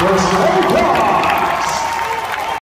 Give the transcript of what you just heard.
The Stray Dogs.